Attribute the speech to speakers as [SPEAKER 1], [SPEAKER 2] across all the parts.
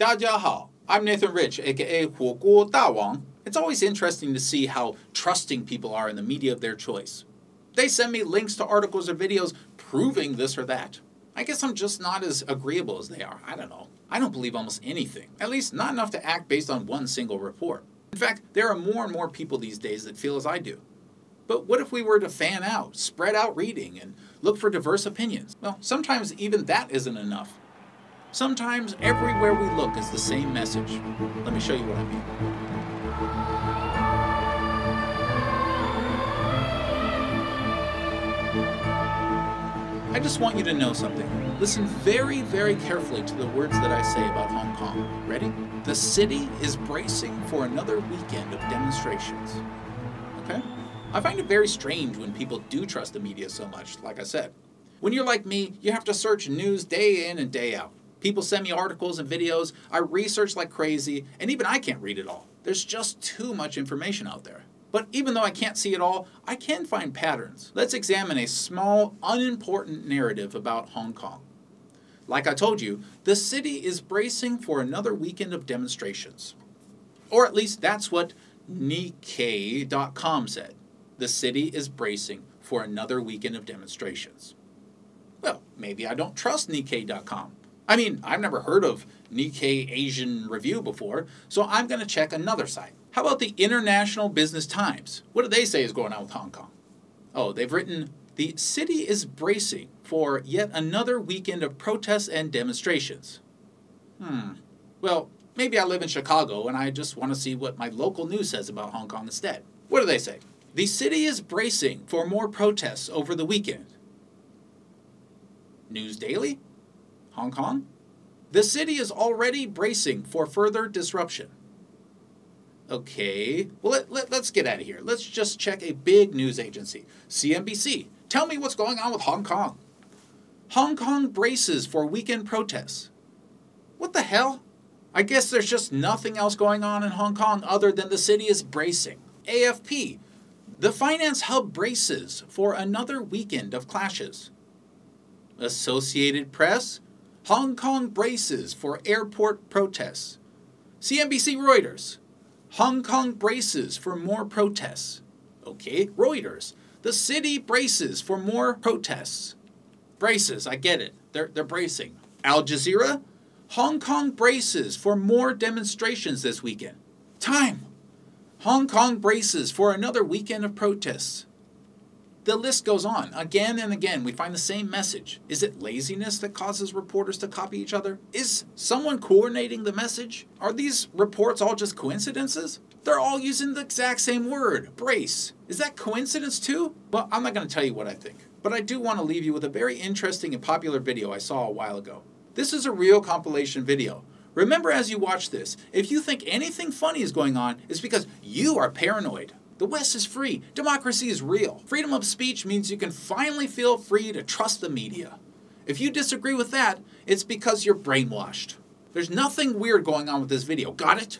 [SPEAKER 1] 大家好, I'm Nathan Rich, aka 火锅大王. It's always interesting to see how trusting people are in the media of their choice. They send me links to articles or videos proving this or that. I guess I'm just not as agreeable as they are. I don't know. I don't believe almost anything, at least not enough to act based on one single report. In fact, there are more and more people these days that feel as I do. But what if we were to fan out, spread out reading, and look for diverse opinions? Well, sometimes even that isn't enough. Sometimes everywhere we look is the same message. Let me show you what I mean. I just want you to know something. Listen very, very carefully to the words that I say about Hong Kong. Ready? The city is bracing for another weekend of demonstrations. Okay? I find it very strange when people do trust the media so much, like I said. When you're like me, you have to search news day in and day out. People send me articles and videos, I research like crazy, and even I can't read it all. There's just too much information out there. But even though I can't see it all, I can find patterns. Let's examine a small, unimportant narrative about Hong Kong. Like I told you, the city is bracing for another weekend of demonstrations. Or at least that's what Nikkei.com said the city is bracing for another weekend of demonstrations. Well, maybe I don't trust Nikkei.com. I mean, I've never heard of Nikkei Asian Review before, so I'm going to check another site. How about the International Business Times? What do they say is going on with Hong Kong? Oh, they've written the city is bracing for yet another weekend of protests and demonstrations. Hmm. Well, maybe I live in Chicago and I just want to see what my local news says about Hong Kong instead. What do they say? The city is bracing for more protests over the weekend. News Daily? Hong Kong? The city is already bracing for further disruption. Okay, well, let, let, us get out of here. Let's just check a big news agency, CNBC. Tell me what's going on with Hong Kong. Hong Kong braces for weekend protests. What the hell? I guess there's just nothing else going on in Hong Kong other than the city is bracing. AFP, the finance hub braces for another weekend of clashes. Associated Press, Hong Kong braces for airport protests. CNBC Reuters, Hong Kong braces for more protests. Okay, Reuters, the city braces for more protests. Braces, I get it. They're, they're bracing. Al Jazeera, Hong Kong braces for more demonstrations this weekend. Time. Hong Kong braces for another weekend of protests. The list goes on. Again and again, we find the same message. Is it laziness that causes reporters to copy each other? Is someone coordinating the message? Are these reports all just coincidences? They're all using the exact same word, brace. Is that coincidence too? Well, I'm not going to tell you what I think, but I do want to leave you with a very interesting and popular video I saw a while ago. This is a real compilation video Remember as you watch this, if you think anything funny is going on, it's because you are paranoid. The West is free. Democracy is real. Freedom of speech means you can finally feel free to trust the media. If you disagree with that, it's because you're brainwashed. There's nothing weird going on with this video. Got it?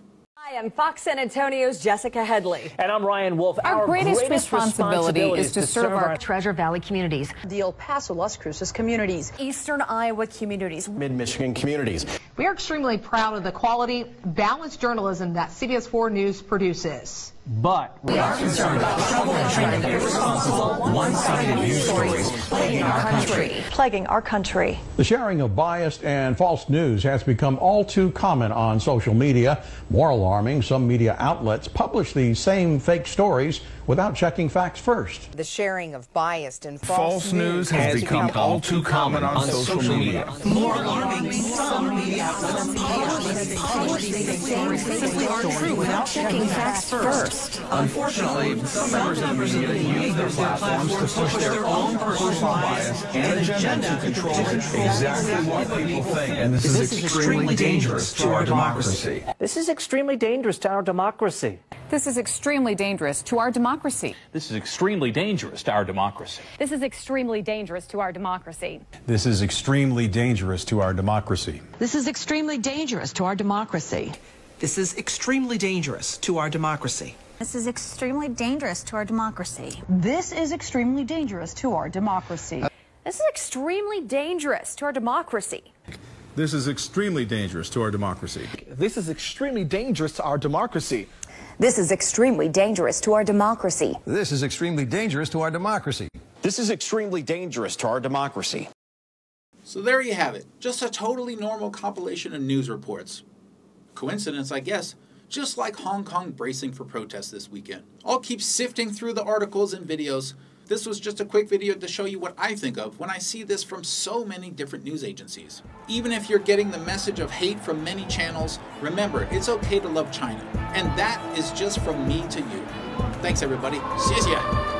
[SPEAKER 2] Hi, I'm Fox San Antonio's Jessica Headley.
[SPEAKER 3] And I'm Ryan Wolf.
[SPEAKER 4] Our, our greatest, greatest responsibility, responsibility, is to, to serve, serve our,
[SPEAKER 5] our Treasure Valley communities,
[SPEAKER 6] the El Paso Las Cruces communities,
[SPEAKER 7] Eastern Iowa communities,
[SPEAKER 8] Mid Michigan communities.
[SPEAKER 9] We are extremely proud of the quality, balanced journalism that CBS 4 News produces.
[SPEAKER 10] But
[SPEAKER 11] we are concerned about troubling and irresponsible, one-sided news stories plaguing our country.
[SPEAKER 12] Plaguing our country.
[SPEAKER 13] The sharing of biased and false news has become all too common on social media. More alarming, some media outlets publish these same fake stories without checking facts first.
[SPEAKER 14] The sharing of biased and false,
[SPEAKER 15] false news has, has become, become all too common on, on social, social media. media.
[SPEAKER 16] More alarming, some media outlets publish these stories simply aren't true without checking facts first.
[SPEAKER 17] Unfortunately, some members of the media use their platforms to push their own personal bias and agenda to control exactly what people think.
[SPEAKER 18] And this, this is extremely dangerous to our democracy.
[SPEAKER 3] This is extremely dangerous to our democracy.
[SPEAKER 4] This is extremely dangerous to our democracy.
[SPEAKER 19] This is extremely dangerous to our democracy.
[SPEAKER 20] This is extremely dangerous to our democracy.
[SPEAKER 2] This is extremely dangerous to our democracy.
[SPEAKER 10] This is extremely dangerous to our democracy.
[SPEAKER 8] This is extremely dangerous to our democracy.
[SPEAKER 5] This is extremely dangerous to our democracy.
[SPEAKER 6] This is extremely dangerous to our democracy.
[SPEAKER 20] This is extremely dangerous to our democracy.
[SPEAKER 12] This is extremely dangerous to our democracy.
[SPEAKER 21] This is extremely dangerous to our democracy.
[SPEAKER 20] This is extremely dangerous to our democracy.
[SPEAKER 22] This is extremely dangerous to our democracy.
[SPEAKER 23] This is extremely dangerous to our democracy.
[SPEAKER 1] So there you have it. Just a totally normal compilation of news reports. Coincidence, I guess, just like Hong Kong bracing for protests this weekend. I'll keep sifting through the articles and videos. This was just a quick video to show you what I think of when I see this from so many different news agencies. Even if you're getting the message of hate from many channels, remember, it's okay to love China. And that is just from me to you. Thanks everybody. See ya.